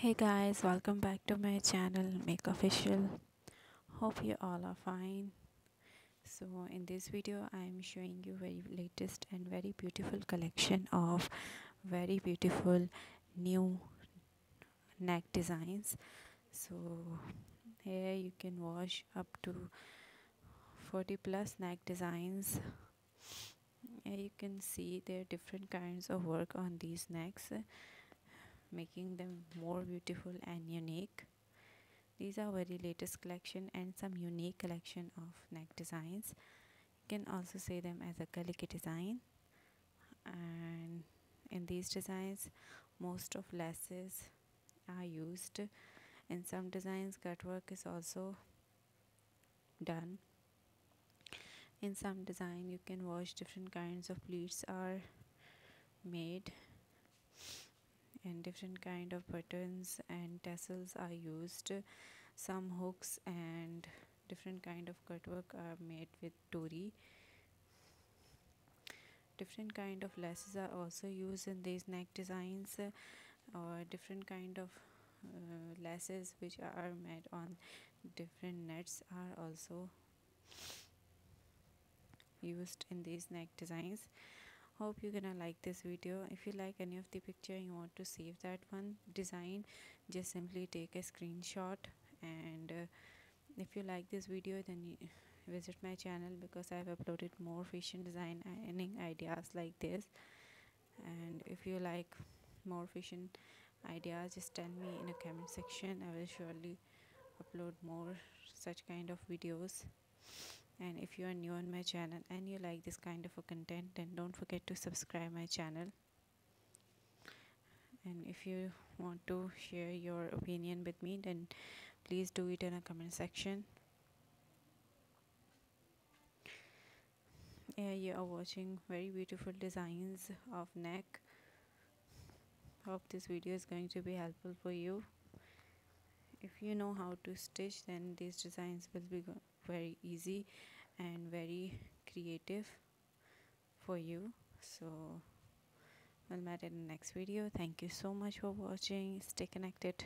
hey guys welcome back to my channel make official. Hope you all are fine. So in this video i am showing you very latest and very beautiful collection of very beautiful new neck designs. So here you can watch up to 40 plus neck designs. Here you can see there are different kinds of work on these necks making them more beautiful and unique. These are very latest collection and some unique collection of neck designs. You can also say them as a gale ki design. And in these designs most of laces are used. In some designs cut work is also done. In some design you can watch different kinds of pleats are made and different kind of buttons and tassels are used. Some hooks and different kind of cutwork are made with dori different kind of laces are also used in these neck designs uh, or different kind of uh, laces which are made on different nets are also used in these neck designs hope you're gonna like this video. If you like any of the picture you want to save that one design just simply take a screenshot. And uh, if you like this video then visit my channel because I've uploaded more fashion design ironing ideas like this. And if you like more fashion ideas just tell me in a comment section. I will surely upload more such kind of videos and if you are new on my channel and you like this kind of a content then don't forget to subscribe my channel. And if you want to share your opinion with me then please do it in a comment section. Yeah you are watching very beautiful designs of neck. Hope this video is going to be helpful for you. If you know how to stitch then these designs will be very easy and very creative for you. So we'll meet in the next video. Thank you so much for watching. Stay connected